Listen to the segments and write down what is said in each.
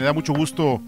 Me da mucho gusto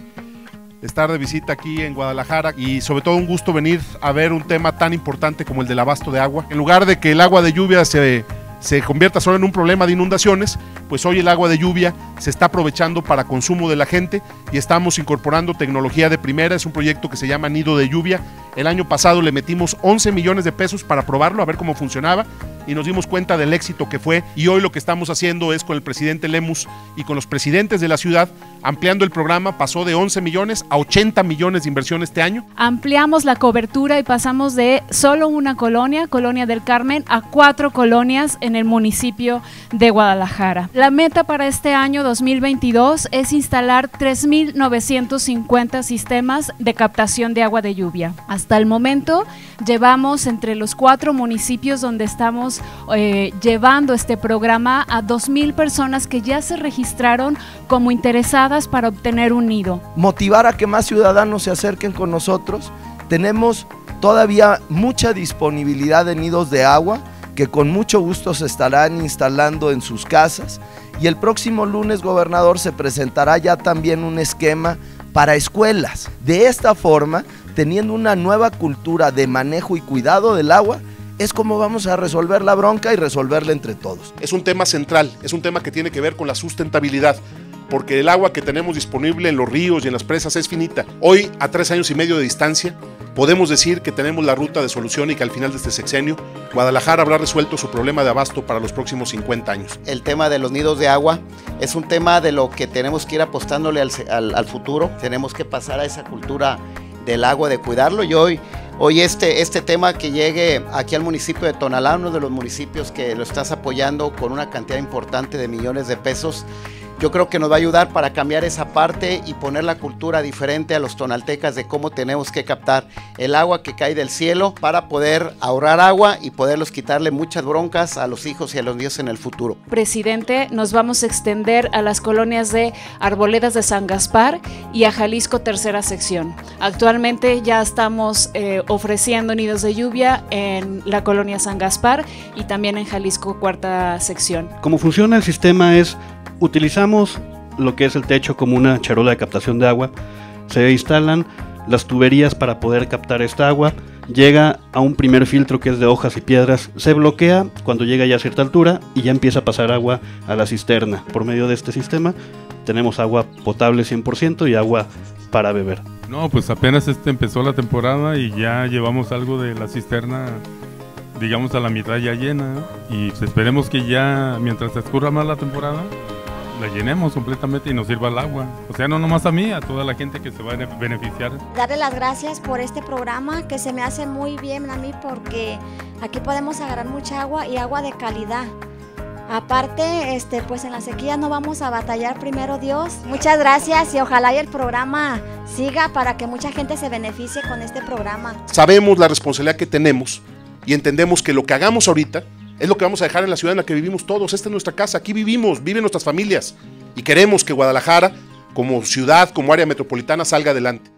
estar de visita aquí en Guadalajara y sobre todo un gusto venir a ver un tema tan importante como el del abasto de agua. En lugar de que el agua de lluvia se, se convierta solo en un problema de inundaciones, pues hoy el agua de lluvia se está aprovechando para consumo de la gente y estamos incorporando tecnología de primera. Es un proyecto que se llama Nido de Lluvia. El año pasado le metimos 11 millones de pesos para probarlo, a ver cómo funcionaba y nos dimos cuenta del éxito que fue y hoy lo que estamos haciendo es con el presidente Lemus y con los presidentes de la ciudad ampliando el programa, pasó de 11 millones a 80 millones de inversión este año. Ampliamos la cobertura y pasamos de solo una colonia, Colonia del Carmen, a cuatro colonias en el municipio de Guadalajara. La meta para este año 2022 es instalar 3.950 sistemas de captación de agua de lluvia. Hasta el momento llevamos entre los cuatro municipios donde estamos eh, llevando este programa a 2.000 personas que ya se registraron como interesadas para obtener un nido. Motivar a que más ciudadanos se acerquen con nosotros. Tenemos todavía mucha disponibilidad de nidos de agua que con mucho gusto se estarán instalando en sus casas y el próximo lunes, gobernador, se presentará ya también un esquema para escuelas. De esta forma, teniendo una nueva cultura de manejo y cuidado del agua, es como vamos a resolver la bronca y resolverla entre todos. Es un tema central, es un tema que tiene que ver con la sustentabilidad porque el agua que tenemos disponible en los ríos y en las presas es finita. Hoy, a tres años y medio de distancia, podemos decir que tenemos la ruta de solución y que al final de este sexenio, Guadalajara habrá resuelto su problema de abasto para los próximos 50 años. El tema de los nidos de agua es un tema de lo que tenemos que ir apostándole al, al, futuro. Tenemos que pasar a esa cultura del agua, de cuidarlo. Y hoy, hoy este, este tema que llegue aquí al municipio de Tonalá, uno de los municipios que lo estás apoyando con una cantidad importante de millones de pesos, yo creo que nos va a ayudar para cambiar esa parte y poner la cultura diferente a los tonaltecas de cómo tenemos que captar el agua que cae del cielo para poder ahorrar agua y poderlos quitarle muchas broncas a los hijos y a los niños en el futuro. Presidente, nos vamos a extender a las colonias de Arboledas de San Gaspar y a Jalisco tercera sección. Actualmente ya estamos eh, ofreciendo nidos de lluvia en la colonia San Gaspar y también en Jalisco cuarta sección. Cómo funciona el sistema es utilizamos lo que es el techo como una charola de captación de agua. Se instalan las tuberías para poder captar esta agua. Llega a un primer filtro que es de hojas y piedras. Se bloquea cuando llega ya a cierta altura y ya empieza a pasar agua a la cisterna. Por medio de este sistema tenemos agua potable 100% y agua para beber. No, pues apenas este empezó la temporada y ya llevamos algo de la cisterna digamos a la mitad ya llena y esperemos que ya mientras transcurra más la temporada la llenemos completamente y nos sirva el agua. O sea, no nomás a mí, a toda la gente que se va a beneficiar. Darle las gracias por este programa que se me hace muy bien a mí porque aquí podemos agarrar mucha agua y agua de calidad. Aparte, este, pues en la sequía no vamos a batallar primero Dios. Muchas gracias y ojalá el programa siga para que mucha gente se beneficie con este programa. Sabemos la responsabilidad que tenemos y entendemos que lo que hagamos ahorita es lo que vamos a dejar en la ciudad en la que vivimos todos. Esta es nuestra casa, aquí vivimos, viven nuestras familias. Y queremos que Guadalajara, como ciudad, como área metropolitana, salga adelante.